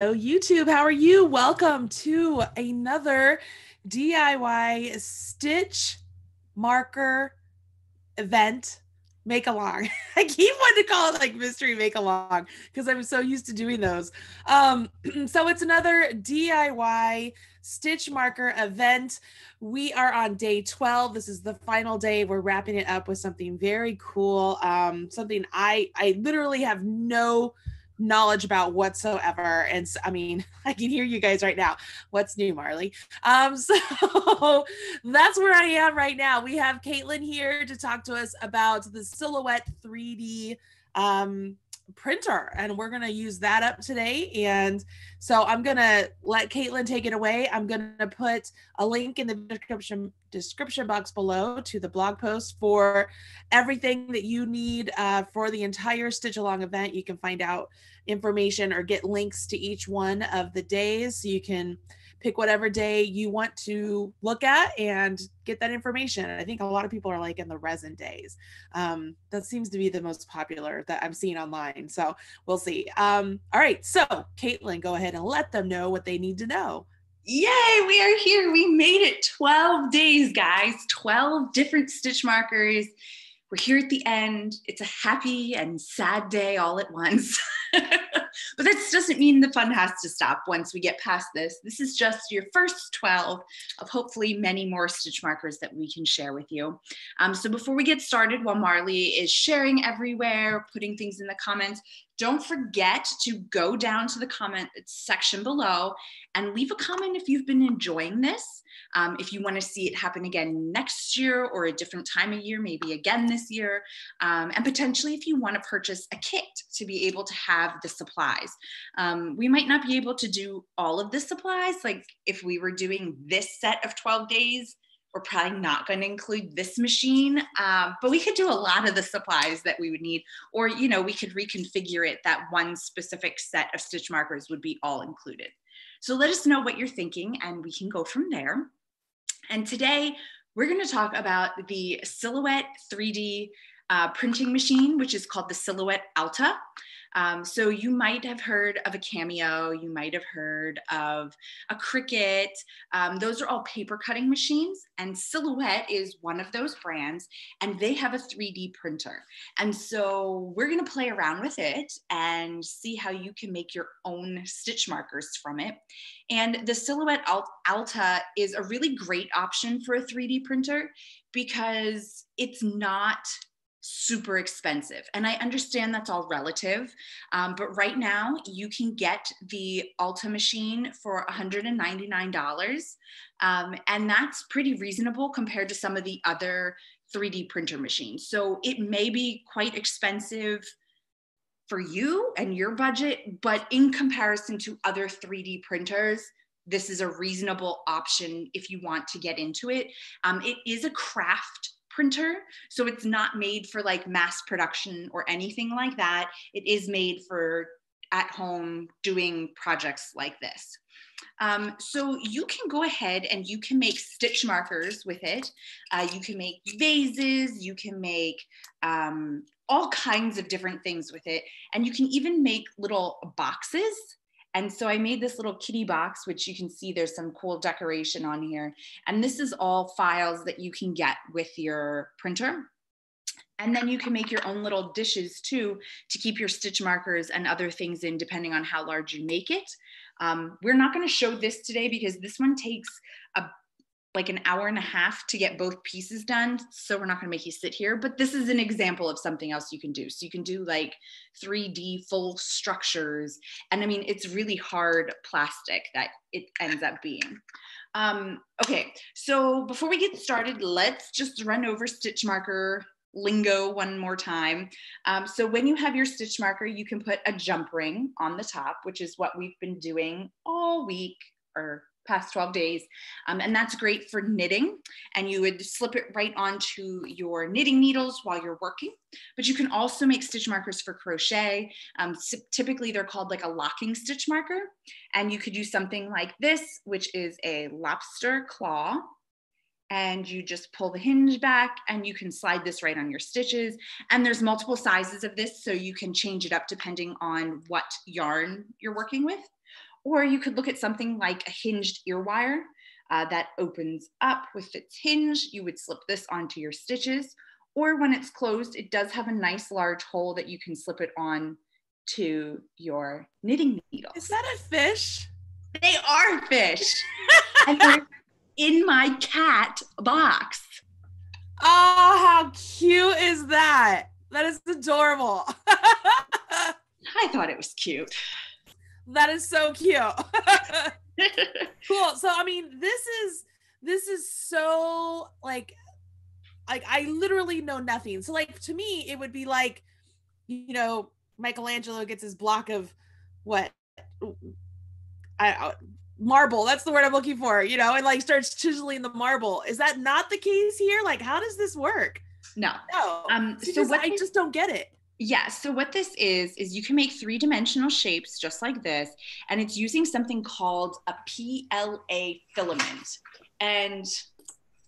YouTube. How are you? Welcome to another DIY stitch marker event make along. I keep wanting to call it like mystery make along because I'm so used to doing those. Um, so it's another DIY stitch marker event. We are on day 12. This is the final day. We're wrapping it up with something very cool. Um, something I I literally have no knowledge about whatsoever. And so, I mean, I can hear you guys right now. What's new, Marly? Um, so that's where I am right now. We have Caitlin here to talk to us about the Silhouette 3D um, printer and we're going to use that up today and so i'm going to let caitlin take it away i'm going to put a link in the description description box below to the blog post for everything that you need uh, for the entire stitch along event you can find out information or get links to each one of the days you can pick whatever day you want to look at and get that information. I think a lot of people are like in the resin days. Um, that seems to be the most popular that I'm seeing online. So we'll see. Um, all right. So, Caitlin, go ahead and let them know what they need to know. Yay, we are here. We made it 12 days, guys. 12 different stitch markers. We're here at the end. It's a happy and sad day all at once. but that doesn't mean the fun has to stop once we get past this. This is just your first 12 of hopefully many more stitch markers that we can share with you. Um, so before we get started, while Marly is sharing everywhere, putting things in the comments, don't forget to go down to the comment section below and leave a comment if you've been enjoying this. Um, if you want to see it happen again next year or a different time of year, maybe again this year, um, and potentially if you want to purchase a kit to be able to have the supplies. Um, we might not be able to do all of the supplies, like if we were doing this set of 12 days, we're probably not going to include this machine, um, but we could do a lot of the supplies that we would need, or you know, we could reconfigure it that one specific set of stitch markers would be all included. So let us know what you're thinking, and we can go from there. And today we're going to talk about the Silhouette 3D uh, printing machine, which is called the Silhouette Alta. Um, so you might have heard of a Cameo, you might have heard of a Cricut. Um, those are all paper cutting machines, and Silhouette is one of those brands, and they have a 3D printer. And so we're going to play around with it and see how you can make your own stitch markers from it. And the Silhouette Alta is a really great option for a 3D printer because it's not super expensive. And I understand that's all relative, um, but right now you can get the Alta machine for $199. Um, and that's pretty reasonable compared to some of the other 3D printer machines. So it may be quite expensive for you and your budget, but in comparison to other 3D printers, this is a reasonable option if you want to get into it. Um, it is a craft printer. So it's not made for like mass production or anything like that. It is made for at home doing projects like this. Um, so you can go ahead and you can make stitch markers with it. Uh, you can make vases, you can make um, all kinds of different things with it. And you can even make little boxes and so I made this little kitty box, which you can see there's some cool decoration on here. And this is all files that you can get with your printer. And then you can make your own little dishes too to keep your stitch markers and other things in depending on how large you make it. Um, we're not gonna show this today because this one takes like an hour and a half to get both pieces done. So we're not going to make you sit here, but this is an example of something else you can do. So you can do like 3D full structures. And I mean, it's really hard plastic that it ends up being. Um, okay, so before we get started, let's just run over stitch marker lingo one more time. Um, so when you have your stitch marker, you can put a jump ring on the top, which is what we've been doing all week or past 12 days. Um, and that's great for knitting. And you would slip it right onto your knitting needles while you're working. But you can also make stitch markers for crochet. Um, typically, they're called like a locking stitch marker. And you could do something like this, which is a lobster claw and you just pull the hinge back and you can slide this right on your stitches. And there's multiple sizes of this, so you can change it up depending on what yarn you're working with. Or you could look at something like a hinged ear wire uh, that opens up with its hinge. You would slip this onto your stitches. Or when it's closed, it does have a nice large hole that you can slip it on to your knitting needle. Is that a fish? They are fish. and they're in my cat box. Oh, how cute is that? That is adorable. I thought it was cute. That is so cute. cool. So I mean, this is this is so like like I literally know nothing. So like to me, it would be like, you know, Michelangelo gets his block of what I, I marble. That's the word I'm looking for, you know, and like starts chiseling the marble. Is that not the case here? Like, how does this work? No. No. Um, so just- what I just don't get it. Yeah, so what this is, is you can make three dimensional shapes just like this, and it's using something called a PLA filament. And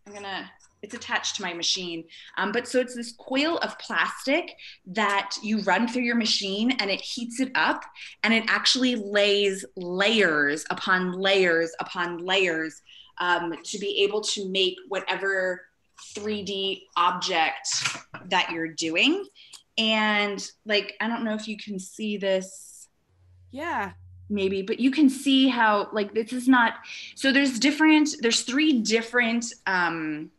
I'm gonna, it's attached to my machine. Um, but so it's this coil of plastic that you run through your machine and it heats it up and it actually lays layers upon layers upon layers um, to be able to make whatever 3D object that you're doing and like i don't know if you can see this Yeah. maybe but you can see how like this is not so there's different there's three different um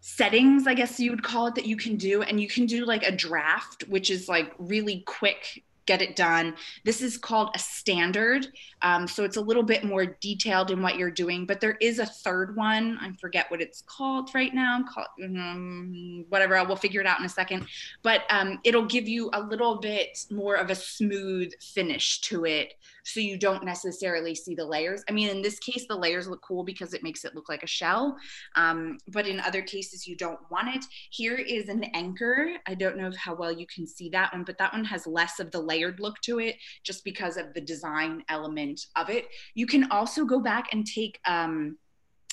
settings i guess you would call it that you can do and you can do like a draft which is like really quick get it done. This is called a standard um, so it's a little bit more detailed in what you're doing but there is a third one. I forget what it's called right now. Called um, whatever we'll figure it out in a second. But um, it'll give you a little bit more of a smooth finish to it so you don't necessarily see the layers i mean in this case the layers look cool because it makes it look like a shell um, but in other cases you don't want it here is an anchor i don't know how well you can see that one but that one has less of the layered look to it just because of the design element of it you can also go back and take um,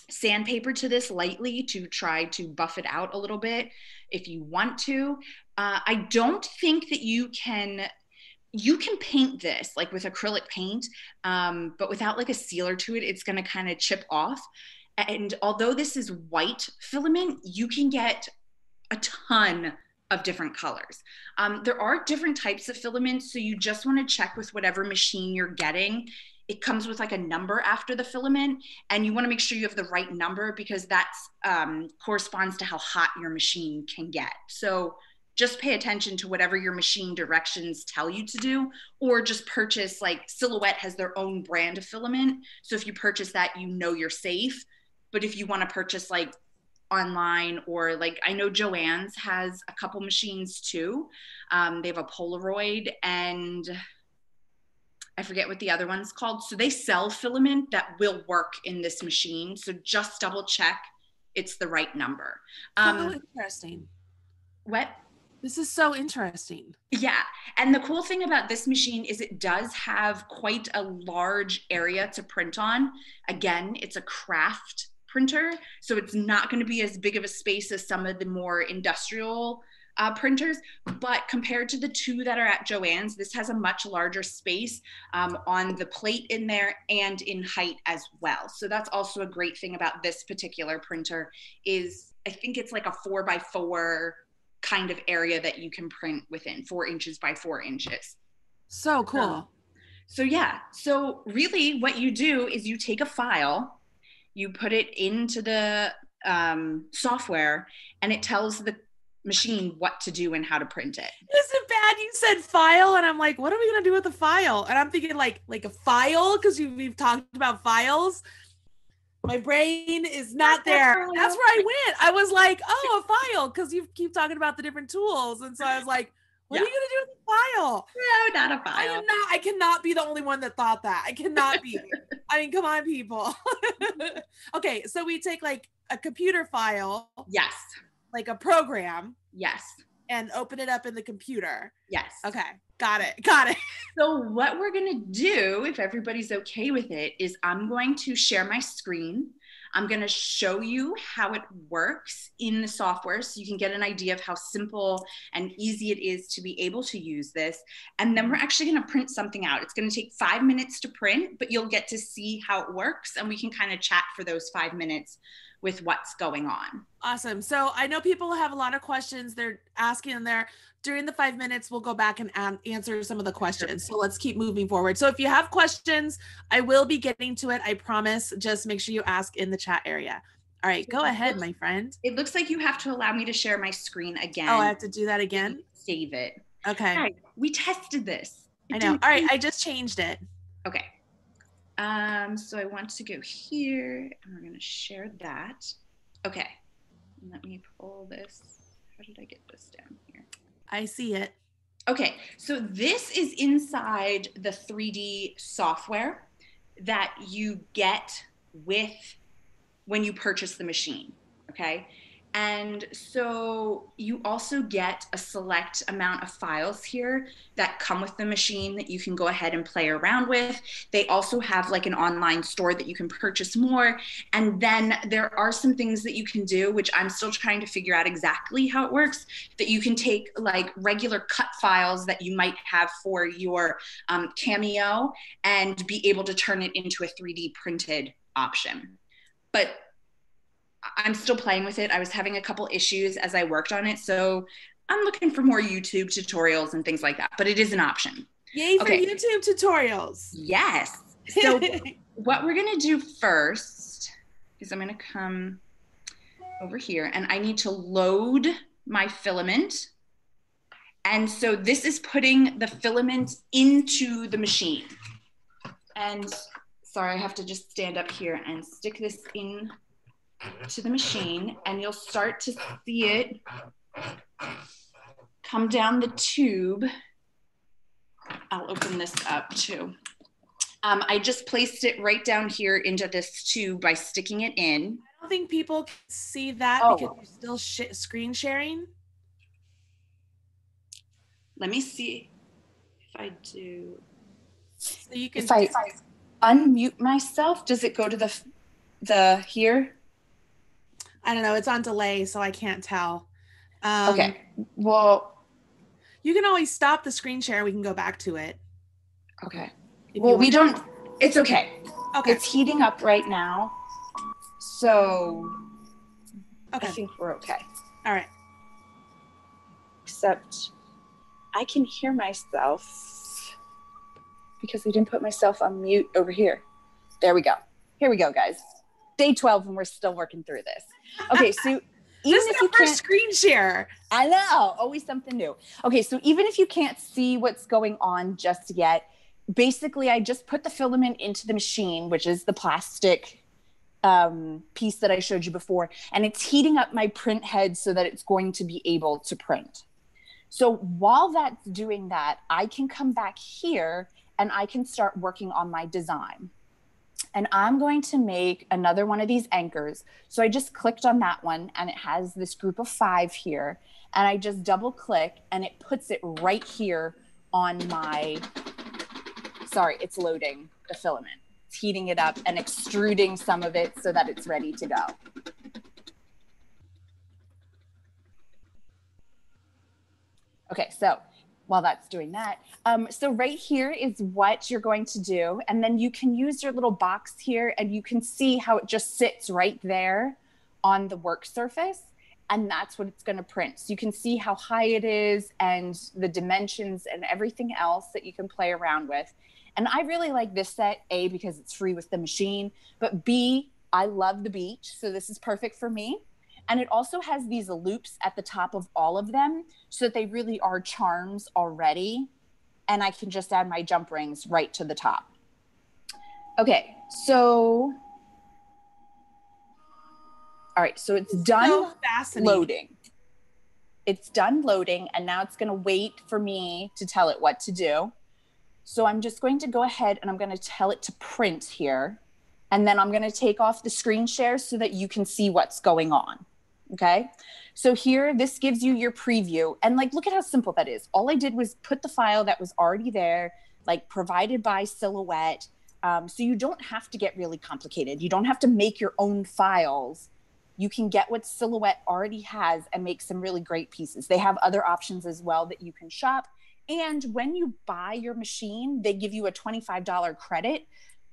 sandpaper to this lightly to try to buff it out a little bit if you want to. Uh, I don't think that you can. You can paint this like with acrylic paint, um, but without like a sealer to it, it's going to kind of chip off. And although this is white filament, you can get a ton of different colors. Um, there are different types of filaments, so you just want to check with whatever machine you're getting. It comes with like a number after the filament, and you want to make sure you have the right number because that um, corresponds to how hot your machine can get. So just pay attention to whatever your machine directions tell you to do, or just purchase like Silhouette has their own brand of filament. So if you purchase that, you know you're safe. But if you want to purchase like online or like I know Joann's has a couple machines too. Um, they have a Polaroid and I forget what the other one's called. So they sell filament that will work in this machine. So just double check it's the right number. Um, interesting. what? This is so interesting. Yeah. And the cool thing about this machine is it does have quite a large area to print on. Again, it's a craft printer, so it's not going to be as big of a space as some of the more industrial uh, printers. But compared to the two that are at Joann's, this has a much larger space um, on the plate in there and in height as well. So that's also a great thing about this particular printer is I think it's like a four by four kind of area that you can print within four inches by four inches. So cool. So yeah, so really what you do is you take a file, you put it into the um, software, and it tells the machine what to do and how to print it. Is it bad? You said file, and I'm like, what are we gonna do with the file? And I'm thinking like like a file because we've talked about files. My brain is not there. That's where I went. I was like, oh, a file, because you keep talking about the different tools, and so I was like, what are you gonna do with the file? No, not a file. I am not. I cannot be the only one that thought that. I cannot be. I mean, come on, people. okay, so we take like a computer file, Yes, like a program, yes, and open it up in the computer. yes. Okay, got it, got it. So what we're gonna do, if everybody's okay with it, is I'm going to share my screen. I'm going to show you how it works in the software so you can get an idea of how simple and easy it is to be able to use this. And then we're actually going to print something out. It's going to take five minutes to print, but you'll get to see how it works and we can kind of chat for those five minutes with what's going on. Awesome. So I know people have a lot of questions they're asking in there. During the five minutes, we'll go back and answer some of the questions. So let's keep moving forward. So if you have questions, I will be getting to it. I promise. Just make sure you ask in the chat area. All right, go ahead, my friend. It looks like you have to allow me to share my screen again. Oh, I have to do that again? Save it. Okay. Right, we tested this. I know. All right, I just changed it. Okay. Um, so I want to go here and we're gonna share that. Okay, let me pull this. How did I get this down here? I see it. Okay, so this is inside the 3D software that you get with when you purchase the machine. Okay, and so you also get a select amount of files here that come with the machine that you can go ahead and play around with. They also have like an online store that you can purchase more. And then there are some things that you can do, which I'm still trying to figure out exactly how it works, that you can take like regular cut files that you might have for your um, Cameo and be able to turn it into a 3D printed option. But I'm still playing with it. I was having a couple issues as I worked on it. So I'm looking for more YouTube tutorials and things like that, but it is an option. Yay for okay. YouTube tutorials. Yes. So what we're going to do first is I'm going to come over here and I need to load my filament. And so this is putting the filament into the machine. And sorry, I have to just stand up here and stick this in to the machine and you'll start to see it come down the tube. I'll open this up too. Um, I just placed it right down here into this tube by sticking it in. I don't think people can see that oh. because you're still sh- screen sharing. Let me see if I do. So you can. If I, if I unmute myself, does it go to the the here? I don't know. It's on delay, so I can't tell. Um, okay. Well, you can always stop the screen share. We can go back to it. Okay. Well, we don't. It's okay. Okay. It's heating up right now, so okay. I think we're okay. All right. Except I can hear myself because I didn't put myself on mute over here. There we go. Here we go, guys. Day 12, and we're still working through this. Okay, so even this if you can't screen share. I know, always something new. Okay, so even if you can't see what's going on just yet, basically I just put the filament into the machine, which is the plastic um, piece that I showed you before, and it's heating up my print head so that it's going to be able to print. So while that's doing that, I can come back here and I can start working on my design and I'm going to make another one of these anchors. So I just clicked on that one and it has this group of five here. And I just double click and it puts it right here on my, sorry, it's loading the filament. It's heating it up and extruding some of it so that it's ready to go. Okay, so while that's doing that. Um, so right here is what you're going to do. And then you can use your little box here and you can see how it just sits right there on the work surface. And that's what it's going to print. So you can see how high it is and the dimensions and everything else that you can play around with. And I really like this set, A, because it's free with the machine, but B, I love the beach. So this is perfect for me. And it also has these loops at the top of all of them so that they really are charms already. And I can just add my jump rings right to the top. Okay, so all right, so it's done so loading. It's done loading, and now it's going to wait for me to tell it what to do. So I'm just going to go ahead and I'm going to tell it to print here. And then I'm going to take off the screen share so that you can see what's going on. Okay. So here, this gives you your preview. And like, look at how simple that is. All I did was put the file that was already there, like provided by Silhouette. Um, so you don't have to get really complicated. You don't have to make your own files. You can get what Silhouette already has and make some really great pieces. They have other options as well that you can shop. And when you buy your machine, they give you a $25 credit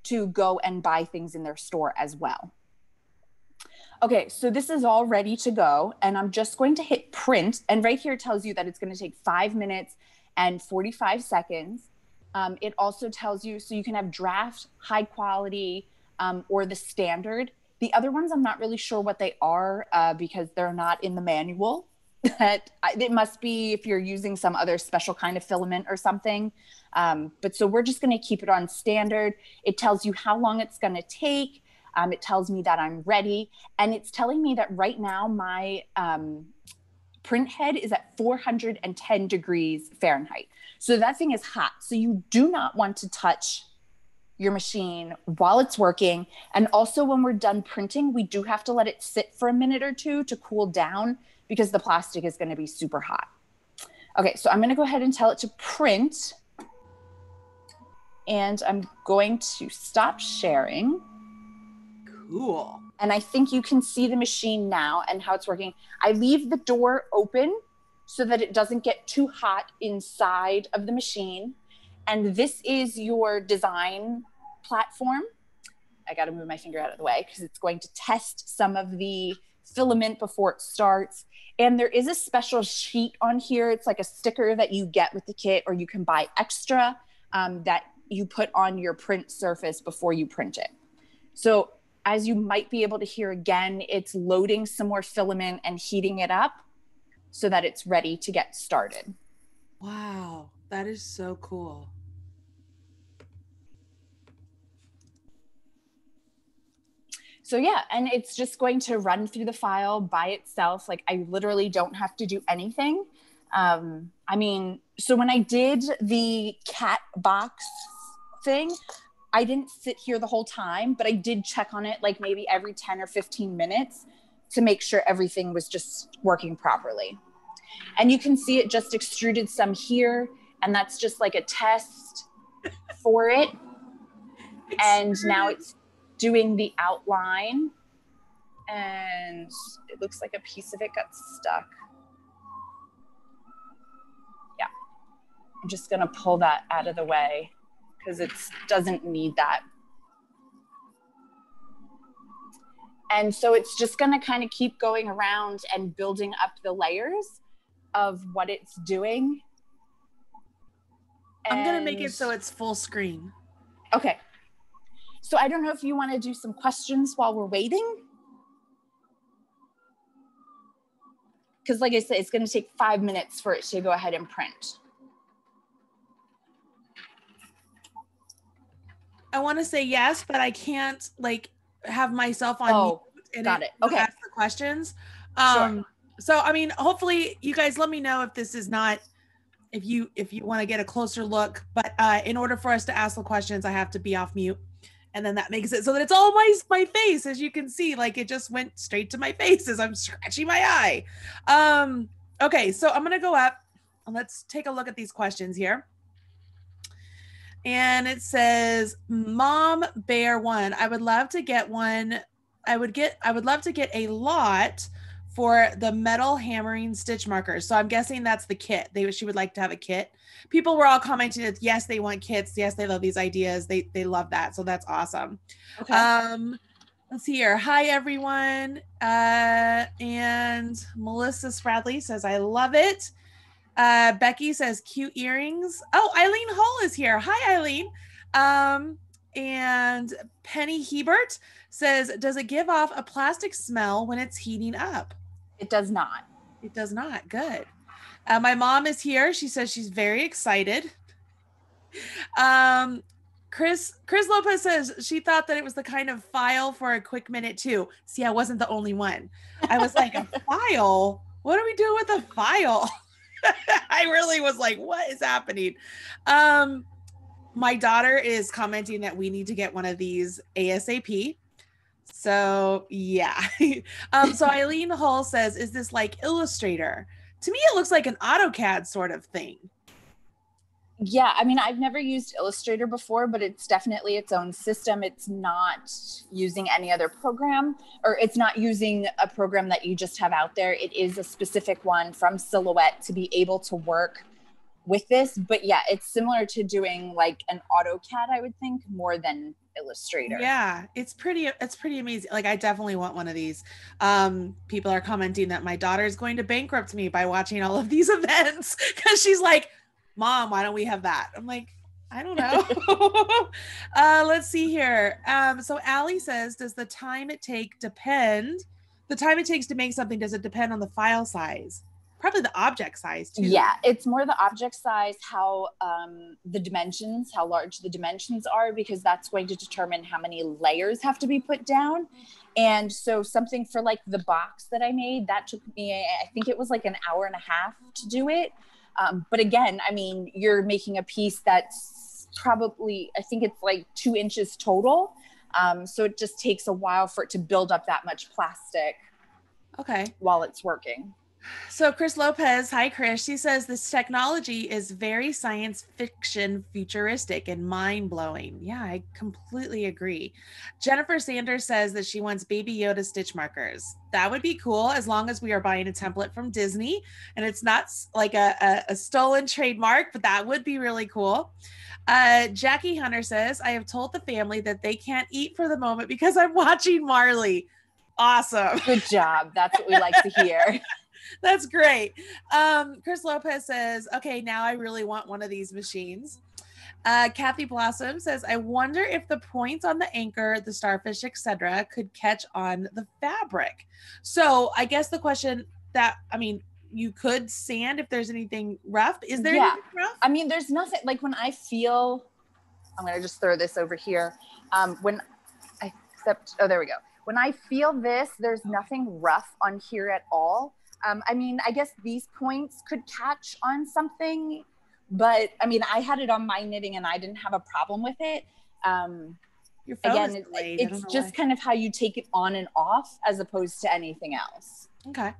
to go and buy things in their store as well. Okay, so this is all ready to go, and I'm just going to hit print. And right here tells you that it's going to take five minutes and 45 seconds. Um, it also tells you so you can have draft, high quality, um, or the standard. The other ones, I'm not really sure what they are uh, because they're not in the manual. That it must be if you're using some other special kind of filament or something. Um, but so we're just going to keep it on standard. It tells you how long it's going to take. Um, it tells me that I'm ready. And it's telling me that right now my um, print head is at 410 degrees Fahrenheit. So that thing is hot. So you do not want to touch your machine while it's working. And also, when we're done printing, we do have to let it sit for a minute or two to cool down because the plastic is going to be super hot. Okay, so I'm going to go ahead and tell it to print. And I'm going to stop sharing. Cool. And I think you can see the machine now and how it's working. I leave the door open so that it doesn't get too hot inside of the machine. And this is your design platform. I got to move my finger out of the way because it's going to test some of the filament before it starts. And there is a special sheet on here. It's like a sticker that you get with the kit, or you can buy extra um, that you put on your print surface before you print it. So as you might be able to hear again, it's loading some more filament and heating it up so that it's ready to get started. Wow, that is so cool. So yeah, and it's just going to run through the file by itself. Like I literally don't have to do anything. Um, I mean, so when I did the cat box thing, I didn't sit here the whole time, but I did check on it like maybe every 10 or 15 minutes to make sure everything was just working properly. And you can see it just extruded some here, and that's just like a test for it. and now it's doing the outline, and it looks like a piece of it got stuck. Yeah, I'm just gonna pull that out of the way because it doesn't need that. And so it's just going to kind of keep going around and building up the layers of what it's doing. I'm going to make it so it's full screen. Okay. So I don't know if you want to do some questions while we're waiting. Because, like I said, it's going to take five minutes for it to go ahead and print. I want to say yes, but I can't like have myself on oh, mute got it. Okay. Ask the questions. Um, sure. so I mean, hopefully you guys let me know if this is not if you if you want to get a closer look. But uh, in order for us to ask the questions, I have to be off mute. And then that makes it so that it's all my my face, as you can see, like it just went straight to my face as I'm scratching my eye. Um, okay, so I'm gonna go up and let's take a look at these questions here and it says mom bear one i would love to get one i would get i would love to get a lot for the metal hammering stitch markers. So i'm guessing that's the kit. They she would like to have a kit. People were all commenting that yes they want kits. Yes they love these ideas. They they love that. So that's awesome. Okay. um let's see here. Hi everyone. Uh and melissa spradley says i love it uh, Becky says cute earrings. Oh, Eileen Hull is here. Hi, Eileen. Um, and Penny Hebert says, Does it give off a plastic smell when it's heating up? It does not. It does not. Good. Uh, my mom is here. She says she's very excited. Um, Chris Chris Lopez says she thought that it was the kind of file for a quick minute too. See, I wasn't the only one. I was like, a file? What do we do with a file? I really was like, what is happening? Um, my daughter is commenting that we need to get one of these ASAP. So yeah. um, so Eileen Hull says, is this like Illustrator? To me, it looks like an AutoCAD sort of thing. Yeah, I mean, I've never used Illustrator before, but it's definitely its own system. It's not using any other program, or it's not using a program that you just have out there. It is a specific one from Silhouette to be able to work with this. But yeah, it's similar to doing like an AutoCAD, I would think, more than Illustrator. Yeah, it's pretty it's pretty amazing. Like I definitely want one of these. Um people are commenting that my daughter is going to bankrupt me by watching all of these events cuz she's like, "Mom, why don't we have that?" I'm like, I don't know. uh let's see here. Um so Allie says, "Does the time it take depend the time it takes to make something does it depend on the file size?" probably the object size too. Yeah, it's more the object size, how um, the dimensions, how large the dimensions are, because that's going to determine how many layers have to be put down. And so, something for like the box that I made, that took me, I think it was like an hour and a half to do it. Um, but again, I mean, you're making a piece that's probably, I think it's like two inches total. Um, so, it just takes a while for it to build up that much plastic. Okay. While it's working. So Chris Lopez, hi Chris. She says this technology is very science fiction futuristic and mind blowing. Yeah, I completely agree. Jennifer Sanders says that she wants Baby Yoda stitch markers. That would be cool as long as we are buying a template from Disney and it's not like a, a, a stolen trademark, but that would be really cool. Uh, Jackie Hunter says, I have told the family that they can't eat for the moment because I'm watching Marly. Awesome. Good job. That's what we like to hear. That's great. Um, Chris Lopez says, okay, now I really want one of these machines. Uh, Kathy Blossom says, I wonder if the points on the anchor, the starfish, etc., could catch on the fabric. So I guess the question that I mean, you could sand if there's anything rough. Is there yeah. rough? I mean, there's nothing like when I feel I'm gonna just throw this over here. Um, when I except oh there we go. When I feel this, there's nothing rough on here at all. Um, I mean, I guess these points could catch on something, but I mean, I had it on my knitting and I didn't have a problem with it. Um, again, it, it's just why. kind of how you take it on and off as opposed to anything else. Okay.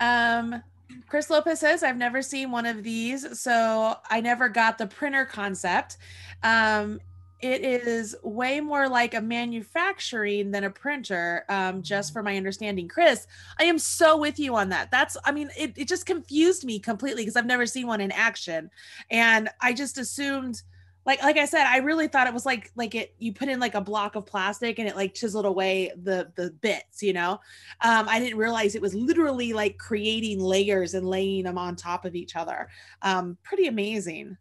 Um, Chris Lopez says, I've never seen one of these, so I never got the printer concept. Um, it is way more like a manufacturing than a printer um, just for my understanding. Chris i am so with you on that. That's i mean it, it just confused me completely because i've never seen one in action. And i just assumed like like i said i really thought it was like like it you put in like a block of plastic and it like chiseled away the the bits you know? Um i didn't realize it was literally like creating layers and laying them on top of each other. Um pretty amazing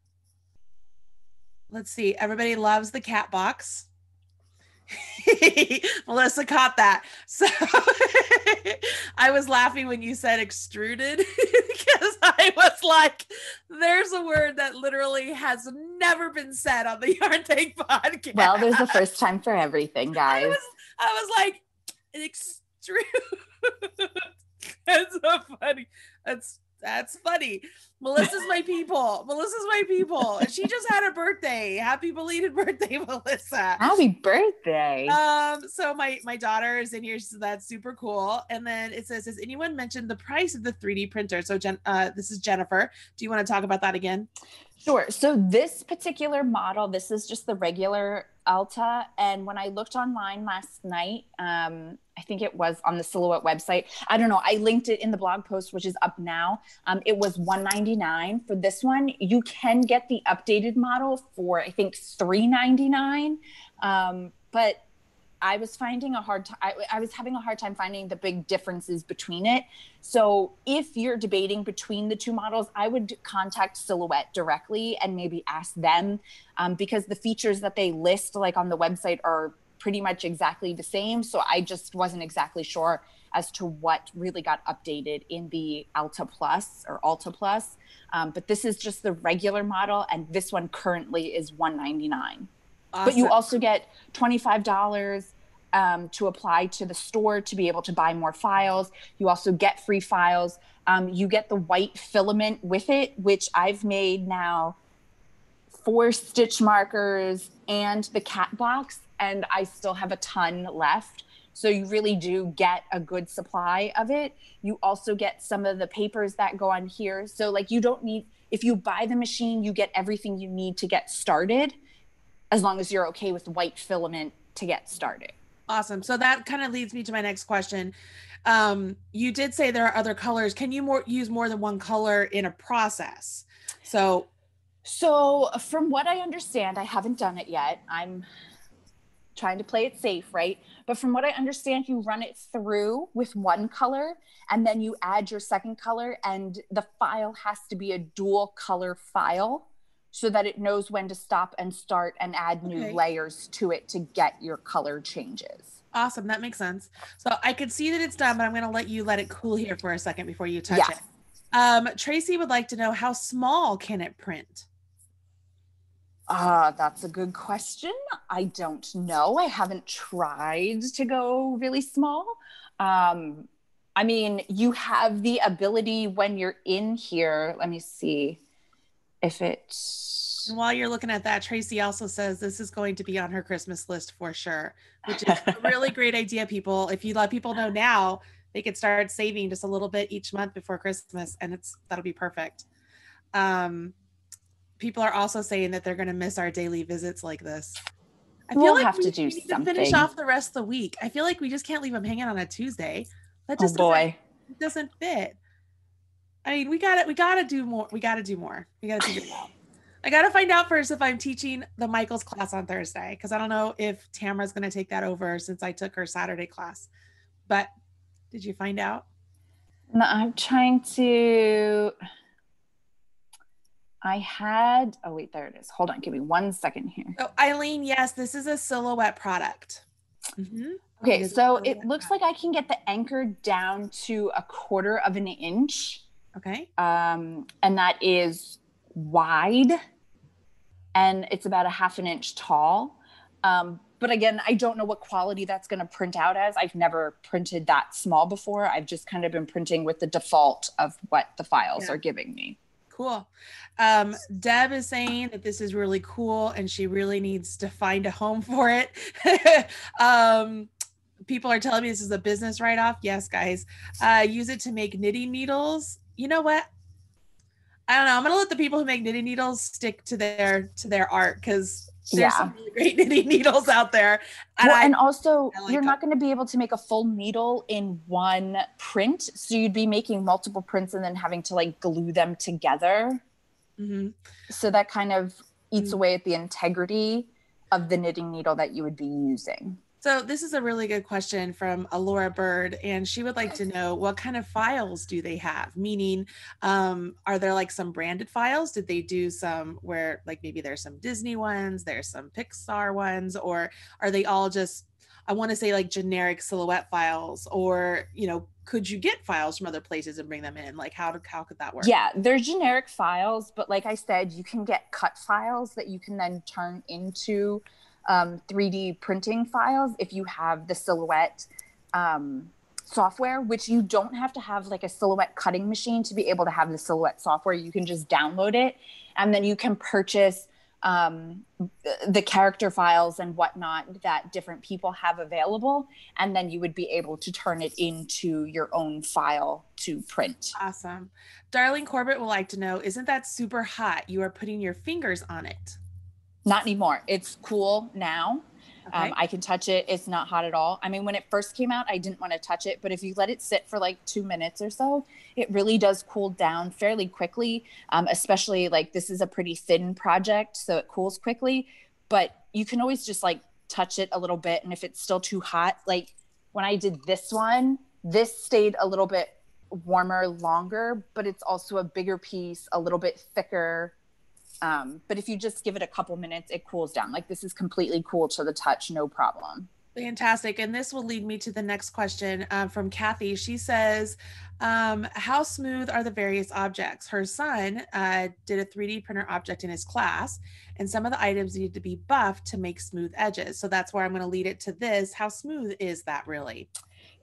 let's see. Everybody loves the cat box. Melissa caught that. So I was laughing when you said extruded because I was like, there's a word that literally has never been said on the YarnThing podcast. Well, there's a first time for everything, guys. I was, I was like, extrude. That's so funny. That's that's funny. Melissa's my people. Melissa's my people. She just had a birthday. Happy belated birthday, Melissa. Happy birthday. Um, so my my daughter is in here, so that's super cool. And then it says, Has anyone mentioned the price of the 3D printer? So Jen, uh, this is Jennifer. Do you want to talk about that again? Sure. So this particular model, this is just the regular Alta. And when I looked online last night, um, I think it was on the Silhouette website. I don't know. I linked it in the blog post, which is up now. Um, it was 199 for this one. You can get the updated model for I think 399. Um, but I was finding a hard time. I was having a hard time finding the big differences between it. So if you're debating between the two models, I would contact Silhouette directly and maybe ask them um, because the features that they list, like on the website, are pretty much exactly the same. So I just wasn't exactly sure as to what really got updated in the Alta Plus or Alta Plus. Um, but this is just the regular model, and this one currently is 199 Awesome. But you also get $25 um, to apply to the store to be able to buy more files. You also get free files. Um, you get the white filament with it, which I've made now four stitch markers and the cat box, and I still have a ton left. So you really do get a good supply of it. You also get some of the papers that go on here. So, like, you don't need, if you buy the machine, you get everything you need to get started as long as you're okay with white filament to get started. Awesome. So that kind of leads me to my next question. Um, you did say there are other colors. Can you more use more than one color in a process? So so, from what I understand, I haven't done it yet. I'm trying to play it safe, right? But from what I understand, you run it through with one color and then you add your second color, and the file has to be a dual color file so that it knows when to stop and start and add new okay. layers to it to get your color changes. Awesome. That makes sense. So I could see that it's done, but I'm going to let you let it cool here for a second before you touch yes. it. Um, Tracy would like to know how small can it print? Uh, that's a good question. I don't know. I haven't tried to go really small. Um, I mean, you have the ability when you're in here. Let me see if it's And while you're looking at that, Tracy also says this is going to be on her Christmas list for sure, which is a really great idea, people. If you let people know now, they could start saving just a little bit each month before Christmas, and it's that'll be perfect. Um, people are also saying that they're going to miss our daily visits like this. I feel we'll like have we, to do something. To finish off the rest of the week. I feel like we just can't leave them hanging on a Tuesday. That oh, just oh boy. Doesn't, doesn't fit. I mean, we got to We got to do more. We got to do more. We got to do more. I got to find out first if I'm teaching the Michaels class on Thursday because I don't know if Tamara's going to take that over since I took her Saturday class. But did you find out? No, I'm trying to. I had, oh, wait, there it is. Hold on, give me one second here. Oh, Eileen, yes, this is a silhouette product. Mm-hmm. Okay, so it looks product. like I can get the anchor down to a quarter of an inch. Okay. Um, and that is wide and it's about a half an inch tall. Um, but again, I don't know what quality that's going to print out as. I've never printed that small before. I've just kind of been printing with the default of what the files yeah. are giving me. Cool. Um, Deb is saying that this is really cool and she really needs to find a home for it. um, people are telling me this is a business write off. Yes, guys. Uh, use it to make knitting needles. You know what? I don't know. I'm gonna let the people who make knitting needles stick to their to their art because there's yeah. some really great knitting needles out there. And, well, I, and also, like you're them. not going to be able to make a full needle in one print. So you'd be making multiple prints and then having to like glue them together. Mm-hmm. So that kind of eats mm-hmm. away at the integrity of the knitting needle that you would be using. So this is a really good question from Alora Bird, and she would like to know what kind of files do they have? Meaning, um, are there like some branded files? Did they do some where like maybe there's some Disney ones, there's some Pixar ones, or are they all just I want to say like generic silhouette files, or you know, could you get files from other places and bring them in? Like how to, how could that work? Yeah, they're generic files, but like I said, you can get cut files that you can then turn into um, 3D printing files if you have the Silhouette um, software, which you don't have to have like a Silhouette cutting machine to be able to have the Silhouette software. You can just download it and then you can purchase um, the character files and whatnot that different people have available. And then you would be able to turn it into your own file to print. Awesome. Darling Corbett would like to know Isn't that super hot? You are putting your fingers on it. Not anymore. It's cool now. Okay. Um, I can touch it. It's not hot at all. I mean, when it first came out, I didn't want to touch it, but if you let it sit for like two minutes or so, it really does cool down fairly quickly. Um, especially like this is a pretty thin project, so it cools quickly. But you can always just like touch it a little bit, and if it's still too hot, like when I did this one, this stayed a little bit warmer longer, but it's also a bigger piece, a little bit thicker um, but if you just give it a couple minutes, it cools down. Like this is completely cool to the touch, no problem. Fantastic. And this will lead me to the next question uh, from Kathy. She says, um, How smooth are the various objects? Her son uh, did a 3D printer object in his class, and some of the items needed to be buffed to make smooth edges. So that's where I'm going to lead it to this. How smooth is that really?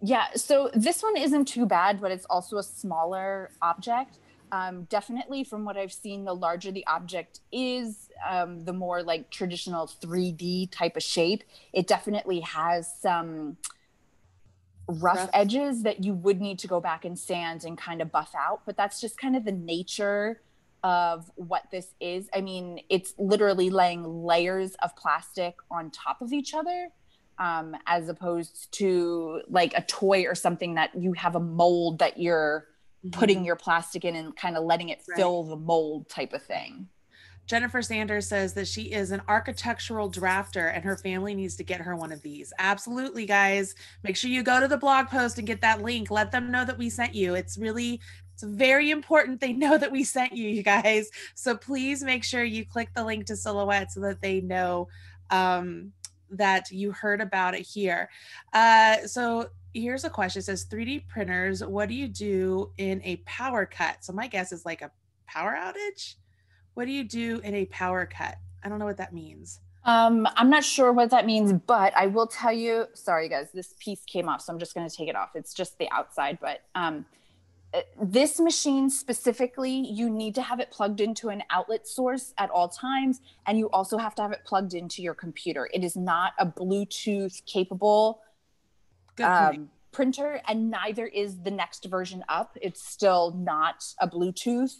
Yeah. So this one isn't too bad, but it's also a smaller object um, definitely from what I've seen, the larger the object is, um, the more like traditional 3D type of shape. It definitely has some rough, Rough. edges that you would need to go back and sand and kind of buff out. But that's just kind of the nature of what this is. I mean, it's literally laying layers of plastic on top of each other. Um, as opposed to like a toy or something that you have a mold that you're putting your plastic in and kind of letting it Mm-hmm. Right. fill the mold type of thing. Jennifer Sanders says that she is an architectural drafter and her family needs to get her one of these. Absolutely, guys. Make sure you go to the blog post and get that link. Let them know that we sent you. It's really it's very important they know that we sent you, you guys. So please make sure you click the link to Silhouette so that they know um, that you heard about it here. Uh, so here's a question. It says 3D printers, what do you do in a power cut? So my guess is like a power outage. What do you do in a power cut? I don't know what that means. Um, I'm not sure what that means, but I will tell you. Sorry, guys, this piece came off, so I'm just going to take it off. It's just the outside, but um, uh, this machine specifically, you need to have it plugged into an outlet source at all times, and you also have to have it plugged into your computer. It is not a Bluetooth capable. Um, printer, and neither is the next version up. It's still not a Bluetooth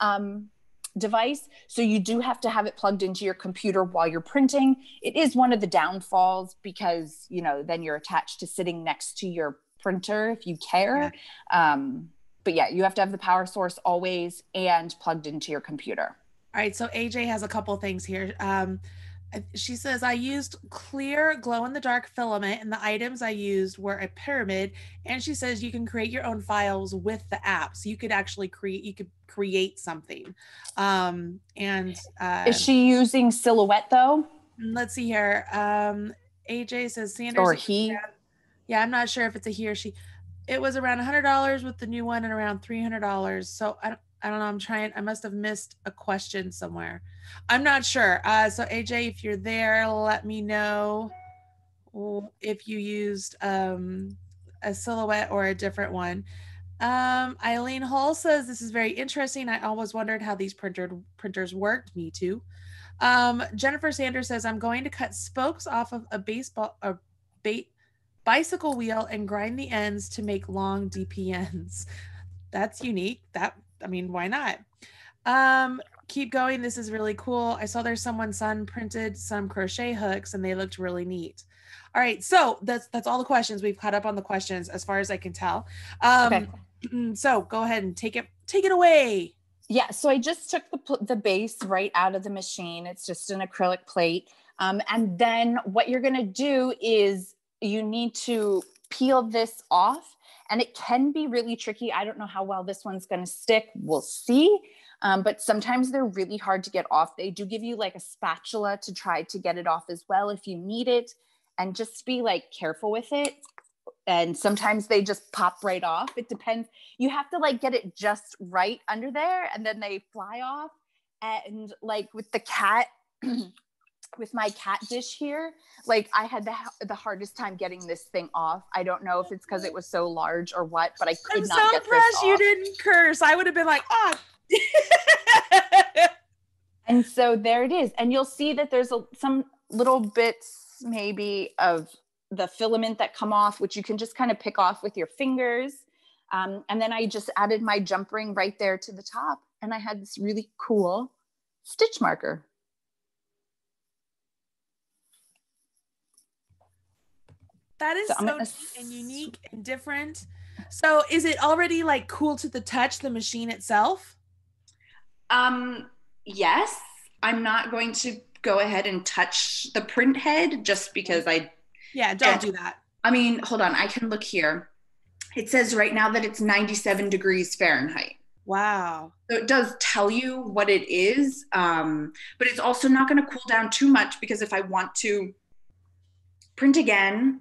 um, device. So you do have to have it plugged into your computer while you're printing. It is one of the downfalls because, you know, then you're attached to sitting next to your printer if you care. Um, but yeah, you have to have the power source always and plugged into your computer. All right, so AJ has a couple things here. Um, she says, I used clear glow in the dark filament, and the items I used were a pyramid. And she says you can create your own files with the app. So you could actually create, you could create something. Um, and uh, Is she using silhouette though? let's see here. Um, AJ says Sanders Or he? Yeah, I'm not sure if it's a he or she. It was around $100 with the new one and around $300. So I don't, I don't know. I'm trying. I must have missed a question somewhere. I'm not sure. Uh, so AJ, if you're there, let me know if you used um, a silhouette or a different one. Um, Eileen Hull says this is very interesting. I always wondered how these printer printers worked. Me too. Um, Jennifer Sanders says I'm going to cut spokes off of a baseball a bait bicycle wheel and grind the ends to make long DPNs. That's unique. That I mean, why not? Um, keep going. This is really cool. I saw there's someone son printed some crochet hooks and they looked really neat. All right, so that's that's all the questions. We've caught up on the questions as far as I can tell. Um Okay. so go ahead and take it take it away. Yeah, so I just took the the base right out of the machine. It's just an acrylic plate. Um, and then what you're going to do is you need to peel this off. And it can be really tricky. I don't know how well this one's going to stick. We'll see. Um, but sometimes they're really hard to get off. They do give you like a spatula to try to get it off as well if you need it. And just be like careful with it. And sometimes they just pop right off. It depends you have to like get it just right under there and then they fly off and like with the cat with my cat dish here. Like i had the the hardest time getting this thing off. I don't know if it's because it was so large or what but i could I'm not so get impressed this you didn't curse. I would have been like, oh. and so there it is. And you'll see that there's a, some little bits maybe of the filament that come off which you can just kind of pick off with your fingers. Um, and then i just added my jump ring right there to the top and i had this really cool stitch marker That is So so, gonna and unique and different. So is it already like cool to the touch, the machine itself? Um, yes, I'm not going to go ahead and touch the print head just because I Yeah, don't Yeah. do that. I mean, hold on, I can look here. It says right now that it's 97 degrees Fahrenheit. Wow. So it does tell you what it is, um, but it's also not going to cool down too much because if I want to print again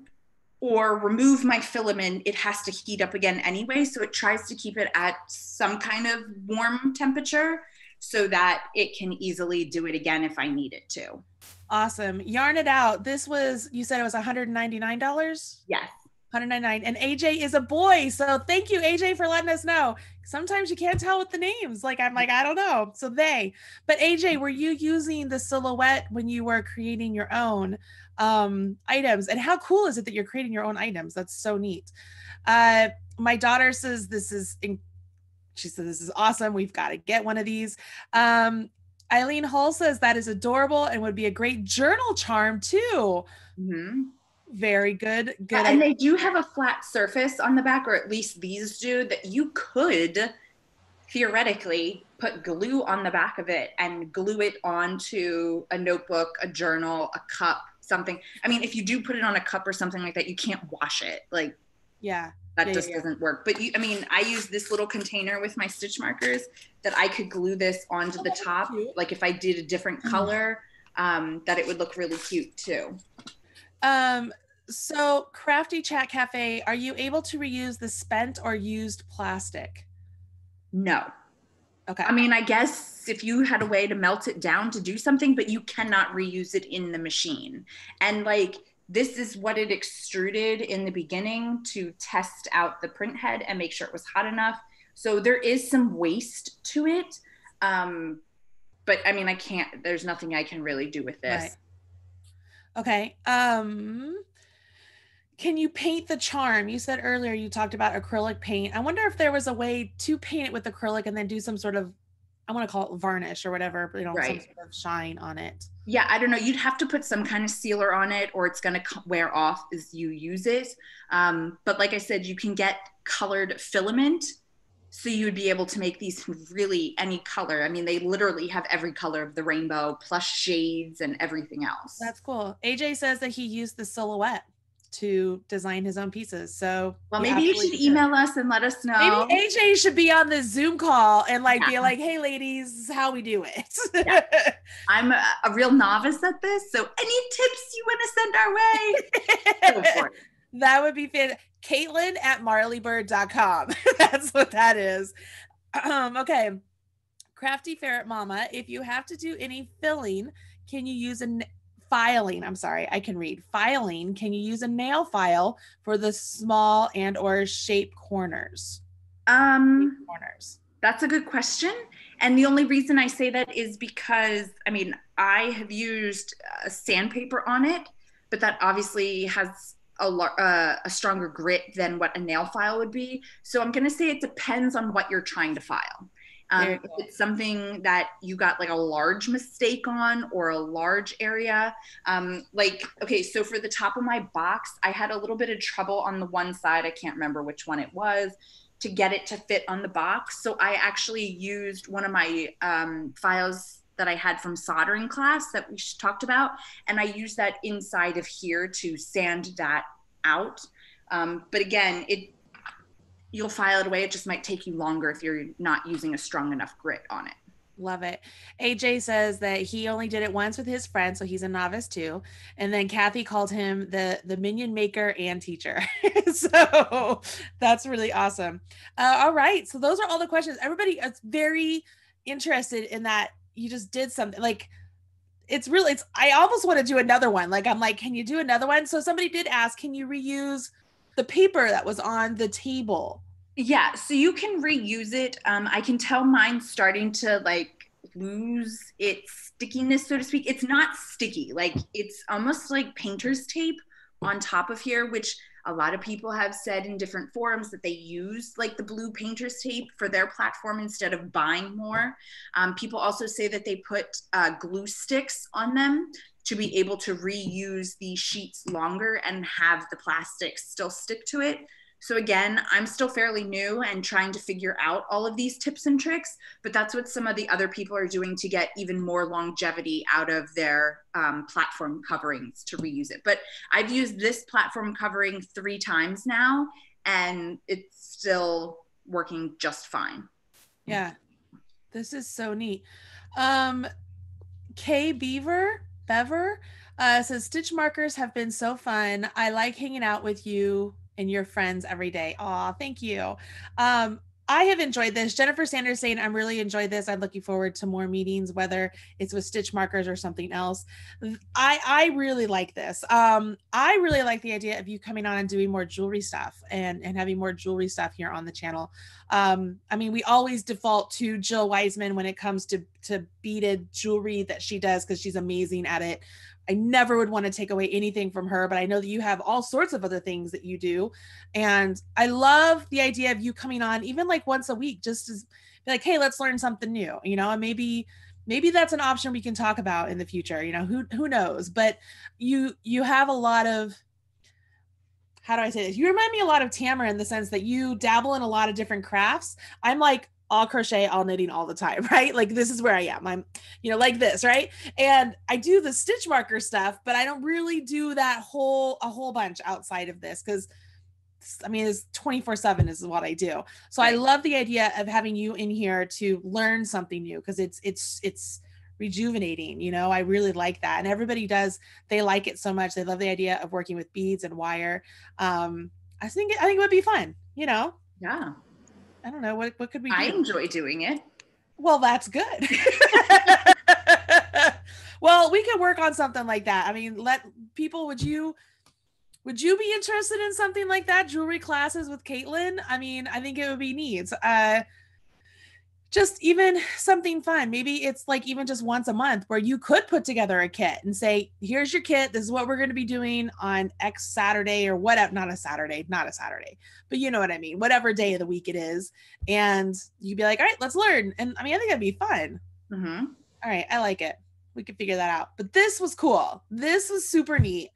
or remove my filament, it has to heat up again anyway. So it tries to keep it at some kind of warm temperature so that it can easily do it again if I need it to. Awesome. Yarn it out. This was you said it was $199? Yes. 199 and AJ is a boy. So thank you AJ for letting us know. Sometimes you can't tell with the names. Like I'm like I don't know. So they. But AJ, were you using the silhouette when you were creating your own um, items. And how cool is it that you're creating your own items? That's so neat. Uh, my daughter says this is, in- she said, this is awesome. We've got to get one of these. Um, Eileen Hull says that is adorable and would be a great journal charm too. Mhm. Very good. Good. and they do have a flat surface on the back, or at least these do, that you could theoretically put glue on the back of it and glue it onto a notebook, a journal, a cup, something. I mean, if you do put it on a cup or something like that, you can't wash it. Like yeah. that Yeah, just yeah, doesn't work. But you, I mean, I use this little container with my stitch markers that I could glue this onto Oh, the top. cute. Like if I did a different Mhm. color, um, that it would look really cute too. Um, so Crafty Chat Cafe, are you able to reuse the spent or used plastic? No. Okay. I mean, I guess if you had a way to melt it down to do something, but you cannot reuse it in the machine. And like, this is what it extruded in the beginning to test out the print head and make sure it was hot enough. So there is some waste to it. Um, but I mean, I can't, there's nothing I can really do with this. Right. Okay. Um can you paint the charm? You said earlier you talked about acrylic paint. I wonder if there was a way to paint it with acrylic and then do some sort of I want to call it varnish or whatever, but you know, some sort of shine on it. Yeah, I don't know. You'd have to put some kind of sealer on it, or it's going to wear off as you use it. Um, but like I said, you can get colored filament, so you would be able to make these really any color. I mean, they literally have every color of the rainbow, plus shades and everything else. That's cool. AJ says that he used the silhouette to design his own pieces. So well, maybe you should email us and let us know. Maybe AJ should be on the Zoom call and like be like, "Hey, ladies, how we do it." Yeah. I'm a, a real novice at this, so any tips you want to send our way, go for it. that would be fan. Caitlin at marlybird.com. That's what that is. Um, okay. Crafty Ferret Mama, if you have to do any filling, can you use a n- filing? I'm sorry, I can read. Filing, can you use a nail file for the small and or shape corners? Um, Corners. That's a good question. And the only reason I say that is because, I mean, I have used uh, sandpaper on it, but that obviously has a, uh, a stronger grit than what a nail file would be. So I'm going to say it depends on what you're trying to file. Um, if it's something that you got like a large mistake on or a large area, um, like, okay, so for the top of my box, I had a little bit of trouble on the one side. I can't remember which one it was to get it to fit on the box. So I actually used one of my um, files that I had from soldering class that we talked about, and I used that inside of here to sand that out. Um, but again, it you'll file it away. It just might take you longer if you're not using a strong enough grit on it. Love it. AJ says that he only did it once with his friend, so he's a novice too. And then Kathy called him the the minion maker and teacher. so that's really awesome. Uh, all right, so those are all the questions. Everybody is very interested in that. You just did something like it's really. It's I almost want to do another one. Like I'm like, can you do another one? So somebody did ask, can you reuse the paper that was on the table? Yeah, so you can reuse it. Um, I can tell mine's starting to like lose its stickiness, so to speak. It's not sticky, like it's almost like painter's tape on top of here, which a lot of people have said in different forums that they use like the blue painter's tape for their platform instead of buying more. Um, people also say that they put uh, glue sticks on them to be able to reuse the sheets longer and have the plastic still stick to it. So again, I'm still fairly new and trying to figure out all of these tips and tricks, but that's what some of the other people are doing to get even more longevity out of their um, platform coverings to reuse it. But I've used this platform covering three times now, and it's still working just fine. Yeah. This is so neat. Um K Beaver Bever uh says stitch markers have been so fun. I like hanging out with you and your friends every day. Aw, thank you. Um I have enjoyed this. Jennifer Sanders saying, I'm really enjoyed this. I'm looking forward to more meetings, whether it's with stitch markers or something else. I I really like this. Um, I really like the idea of you coming on and doing more jewelry stuff and and having more jewelry stuff here on the channel. Um, I mean, we always default to Jill Wiseman when it comes to to beaded jewelry that she does because she's amazing at it. I never would want to take away anything from her, but I know that you have all sorts of other things that you do. And I love the idea of you coming on even like once a week, just to be like, hey, let's learn something new, you know, and maybe maybe that's an option we can talk about in the future you know who who knows but you you have a lot of how do I say this? You remind me a lot of Tamara in the sense that you dabble in a lot of different crafts. I'm like all crochet, all knitting all the time, right? Like this is where I am. I'm, you know, like this, right? And I do the stitch marker stuff, but I don't really do that whole a whole bunch outside of this because I mean, it's 24 7 is what I do. So I love the idea of having you in here to learn something new because it's it's it's rejuvenating you know i really like that and everybody does they like it so much they love the idea of working with beads and wire um i think i think it would be fun you know? Yeah. I don't know what what could we do? i enjoy doing it. Well that's good. Well we could work on something like that i mean let people would you would you be interested in something like that? Jewelry classes with caitlin? I mean i think it would be neat uh just even something fun. Maybe it's like even just once a month where you could put together a kit and say, here's your kit. This is what we're going to be doing on X Saturday or whatever. Not a Saturday, not a Saturday, but you know what I mean? Whatever day of the week it is. And you'd be like, all right, let's learn. And I mean, I think that'd be fun. Mm-hmm. All right. I like it. We could figure that out. But this was cool. This was super neat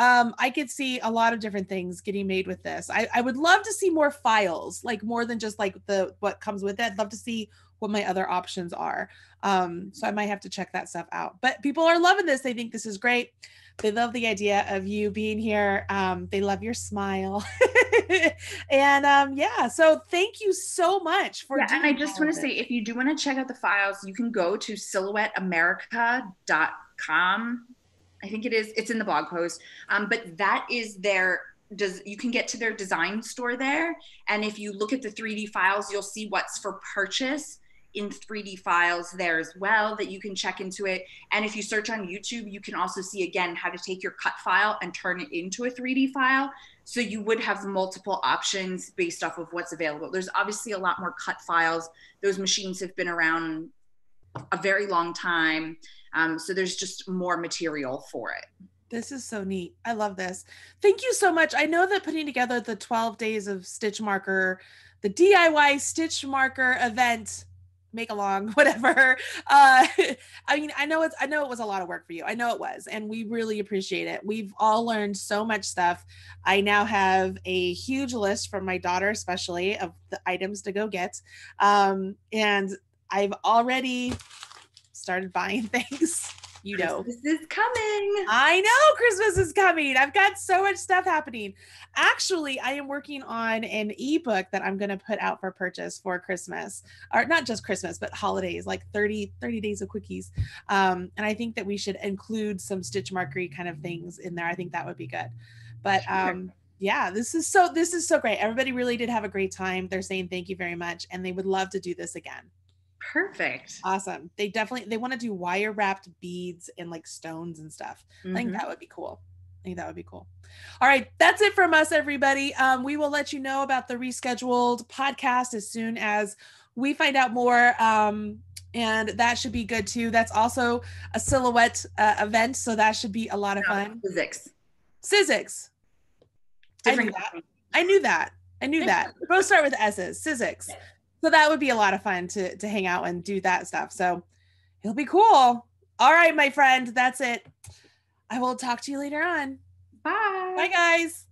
um, I could see a lot of different things getting made with this. I, I would love to see more files, like more than just like the what comes with it. I'd love to see what my other options are. Um, so I might have to check that stuff out. But people are loving this. They think this is great. They love the idea of you being here. Um, they love your smile. and um, yeah, so thank you so much for. Yeah, and I just want to say, if you do want to check out the files, you can go to silhouetteamerica.com I think it is. It's in the blog post. Um, but that is their does you can get to their design store there. And if you look at the 3d files you'll see what's for purchase in 3d files there as well that you can check into it. And if you search on youtube you can also see again how to take your cut file and turn it into a 3d file. So you would have multiple options based off of what's available. There's obviously a lot more cut files. Those machines have been around a very long time um, so there's just more material for it. This is so neat. I love this. Thank you so much. I know that putting together the 12 days of stitch marker, the DIY stitch marker event, make along, whatever. Uh, I mean, I know it's, I know it was a lot of work for you. I know it was, and we really appreciate it. We've all learned so much stuff. I now have a huge list from my daughter, especially of the items to go get. Um, and I've already started buying things. You know, this is coming. I know Christmas is coming. I've got so much stuff happening. Actually, I am working on an ebook that I'm going to put out for purchase for Christmas, or not just Christmas, but holidays, like 30, 30 days of quickies. Um, and I think that we should include some stitch markery kind of things in there. I think that would be good. But um, yeah, this is so this is so great. Everybody really did have a great time. They're saying thank you very much, and they would love to do this again. Perfect. Awesome. They definitely they want to do wire wrapped beads and like stones and stuff. Mm-hmm. I think mm-hmm. that would be cool. I think that would be cool. All right, that's it from us, everybody. Um, we will let you know about the rescheduled podcast as soon as we find out more. Um, and that should be good too. That's also a silhouette uh, event, so that should be a lot of fun. Sizzix. Sizzix. I knew that. I knew that. I knew that. Both start with S's. Sizzix so that would be a lot of fun to to hang out and do that stuff. So it'll be cool. All right my friend that's it. I will talk to you later on. Bye. Bye guys